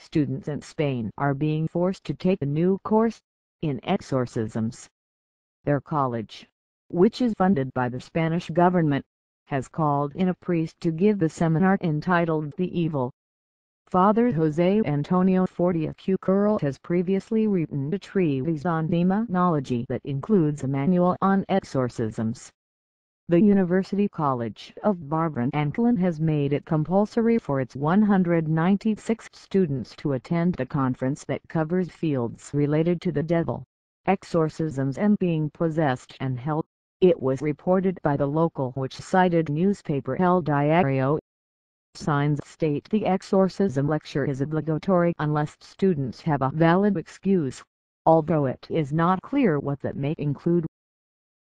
Students in Spain are being forced to take a new course in exorcisms. Their college, which is funded by the Spanish government, has called in a priest to give the seminar entitled The Evil. Father Jose Antonio Fortea Cucurull has previously written a treatise on demonology that includes a manual on exorcisms. The University College of Barberan and Collan has made it compulsory for its 196 students to attend the conference that covers fields related to the devil, exorcisms and being possessed and held. It was reported by the local which cited newspaper El Diario. Signs state the exorcism lecture is obligatory unless students have a valid excuse, although it is not clear what that may include.